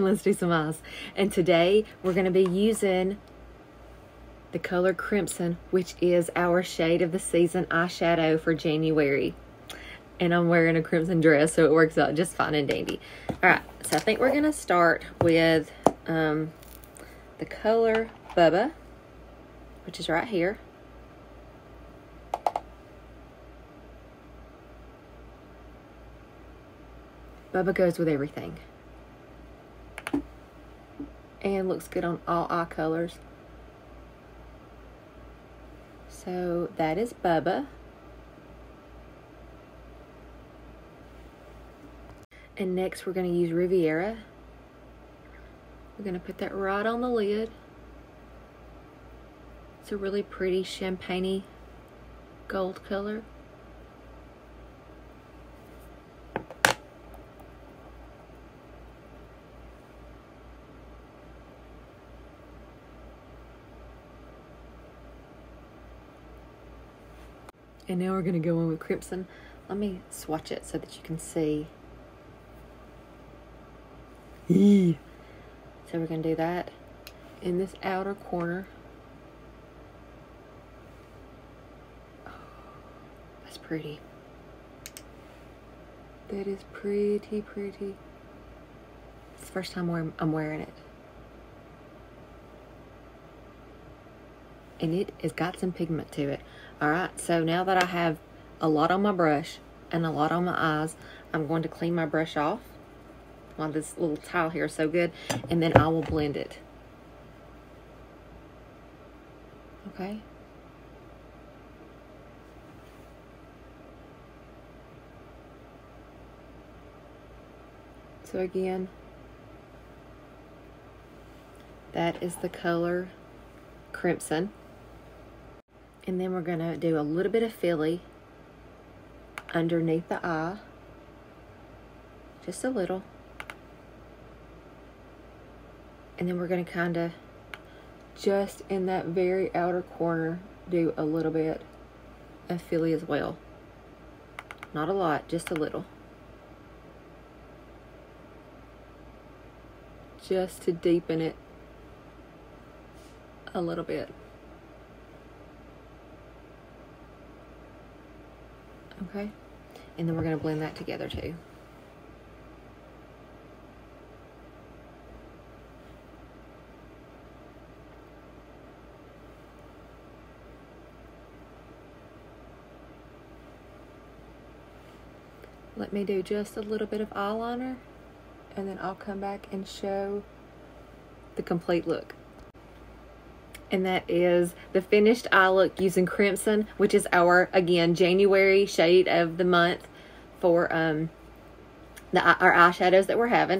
and let's do some eyes. And today we're going to be using the color Crimson, which is our shade of the season eyeshadow for January. And I'm wearing a crimson dress, so it works out just fine and dandy. All right, so I think we're going to start with um, the color Bubba, which is right here. Bubba goes with everything. And looks good on all eye colors. So that is Bubba. And next we're going to use Riviera. We're going to put that right on the lid. It's a really pretty champagne gold color. And now we're going to go in with crimson. Let me swatch it so that you can see. So we're going to do that in this outer corner. Oh, that's pretty. That is pretty, pretty. It's the first time I'm wearing it. And it has got some pigment to it. All right, so now that I have a lot on my brush and a lot on my eyes, I'm going to clean my brush off. While this little tile here is so good, and then I will blend it. Okay. So again, that is the color Crimson. And then we're to do a little bit of filly underneath the eye. Just a little. And then we're going to kind of, just in that very outer corner, do a little bit of filly as well. Not a lot, just a little. Just to deepen it a little bit. Okay, and then we're going to blend that together too. Let me do just a little bit of eyeliner and then I'll come back and show the complete look and that is the finished eye look using crimson which is our again january shade of the month for um the our eyeshadows that we're having